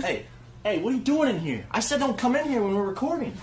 Hey, hey, what are you doing in here? I said don't come in here when we're recording.